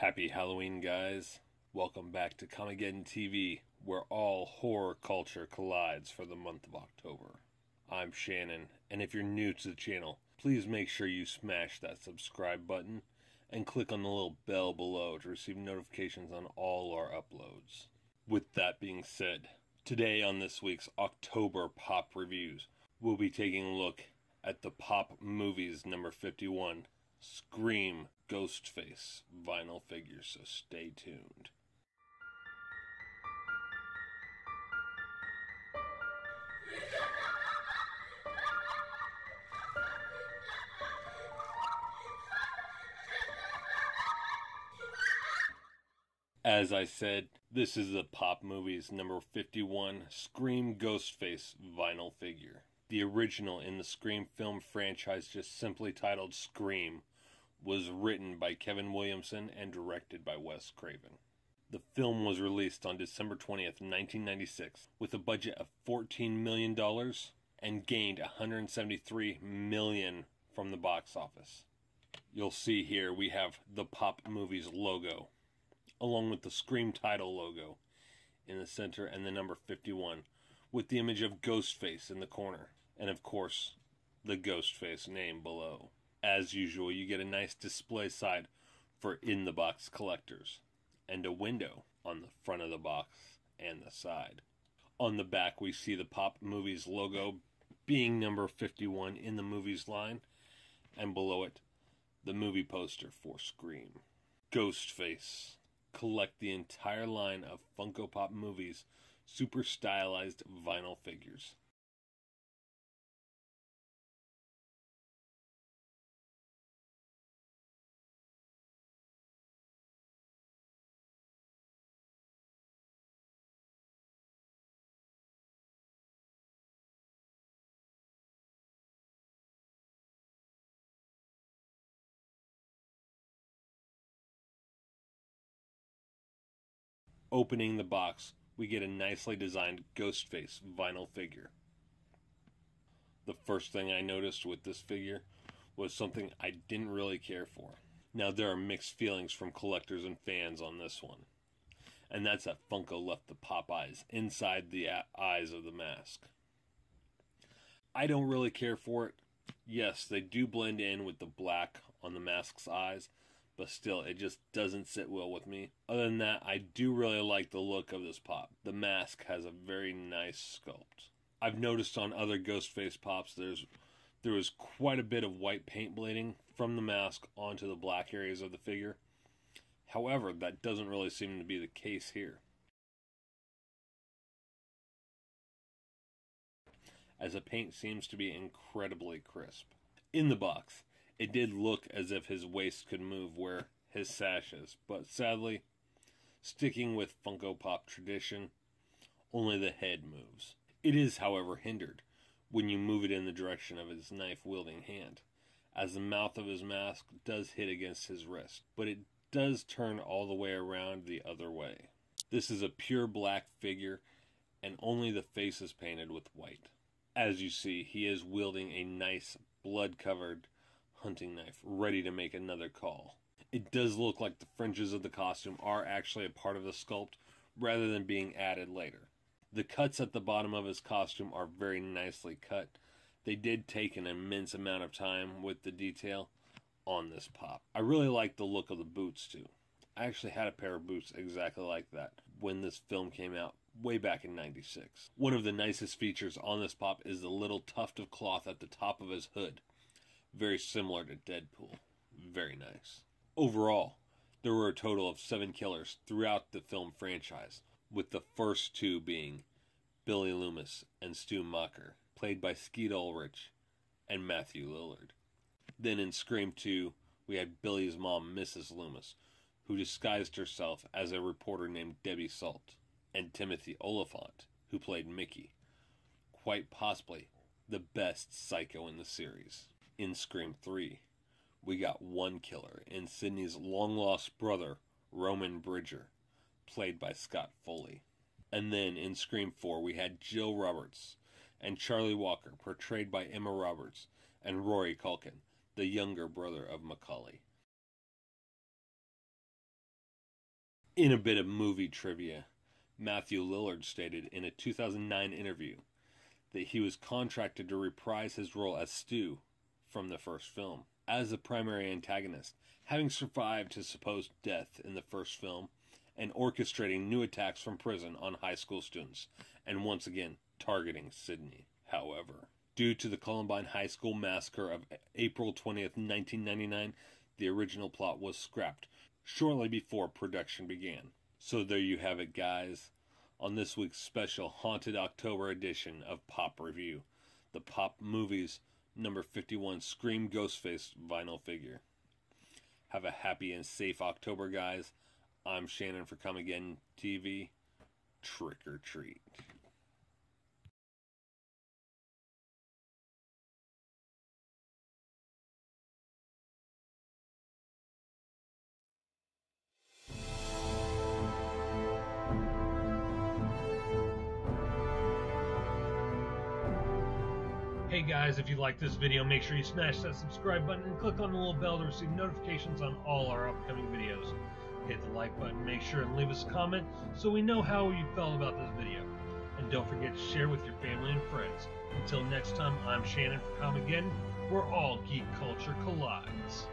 Happy Halloween, guys. Welcome back to Comicgeddon TV, where all horror culture collides for the month of October. I'm Shannon, and if you're new to the channel, please make sure you smash that subscribe button and click on the little bell below to receive notifications on all our uploads. With that being said, today on this week's October Pop Reviews, we'll be taking a look at the Pop Movies number 51, Scream Ghostface vinyl figure, so stay tuned. As I said, this is the Pop Movies number 51 Scream Ghostface vinyl figure. The original in the Scream film franchise, just simply titled Scream, was written by Kevin Williamson and directed by Wes Craven. The film was released on December 20th, 1996, with a budget of $14 million and gained 173 million from the box office. You'll see here we have the Pop Movies logo, along with the Scream title logo in the center and the number 51, with the image of Ghostface in the corner, and of course, the Ghostface name below. As usual, you get a nice display side for in the box collectors and a window on the front of the box and the side. On the back, we see the Pop Movies logo being number 51 in the movies line, and below it, the movie poster for Scream. Ghostface. Collect the entire line of Funko Pop Movies super stylized vinyl figures. Opening the box, we get a nicely designed Ghostface vinyl figure. The first thing I noticed with this figure was something I didn't really care for. Now, there are mixed feelings from collectors and fans on this one, and that's that Funko left the pop eyes inside the eyes of the mask. I don't really care for it. Yes, they do blend in with the black on the mask's eyes, but still, it just doesn't sit well with me. Other than that, I do really like the look of this pop. The mask has a very nice sculpt. I've noticed on other Ghostface pops, there's there was quite a bit of white paint bleeding from the mask onto the black areas of the figure. However, that doesn't really seem to be the case here. As the paint seems to be incredibly crisp. In the box, it did look as if his waist could move where his sash is, but sadly, sticking with Funko Pop tradition, only the head moves. It is, however, hindered when you move it in the direction of his knife wielding hand, as the mouth of his mask does hit against his wrist, but it does turn all the way around the other way. This is a pure black figure, and only the face is painted with white. As you see, he is wielding a nice blood covered hunting knife, ready to make another call. It does look like the fringes of the costume are actually a part of the sculpt rather than being added later. The cuts at the bottom of his costume are very nicely cut. They did take an immense amount of time with the detail on this pop. I really like the look of the boots too. I actually had a pair of boots exactly like that when this film came out way back in 96. One of the nicest features on this pop is the little tuft of cloth at the top of his hood very similar to Deadpool. Very nice. Overall, there were a total of seven killers throughout the film franchise, with the first two being Billy Loomis and Stu Macher, played by Skeet Ulrich and Matthew Lillard. Then in Scream 2, we had Billy's mom, Mrs. Loomis, who disguised herself as a reporter named Debbie Salt, and Timothy Olyphant, who played Mickey. Quite possibly the best psycho in the series in Scream 3. We got one killer in Sidney's long lost brother, Roman Bridger, played by Scott Foley. And then in Scream 4, we had Jill Roberts and Charlie Walker, portrayed by Emma Roberts, and Rory Culkin, the younger brother of Macaulay. In a bit of movie trivia, Matthew Lillard stated in a 2009 interview that he was contracted to reprise his role as Stu from the first film. As the primary antagonist, having survived his supposed death in the first film and orchestrating new attacks from prison on high school students, and once again targeting Sidney. However, due to the Columbine High School massacre of April 20th, 1999, the original plot was scrapped shortly before production began. So there you have it, guys on this week's special Haunted October edition of Pop Review, the Pop Movies number 51 Scream Ghostface vinyl figure. Have a happy and safe October, guys. I'm Shannon for Comicgeddon TV. Trick or treat. Hey guys, if you like this video, make sure you smash that subscribe button and click on the little bell to receive notifications on all our upcoming videos. Hit the like button, make sure and leave us a comment so we know how you felt about this video. And don't forget to share with your family and friends. Until next time, I'm Shannon for Comicgeddon, where all geek culture collides.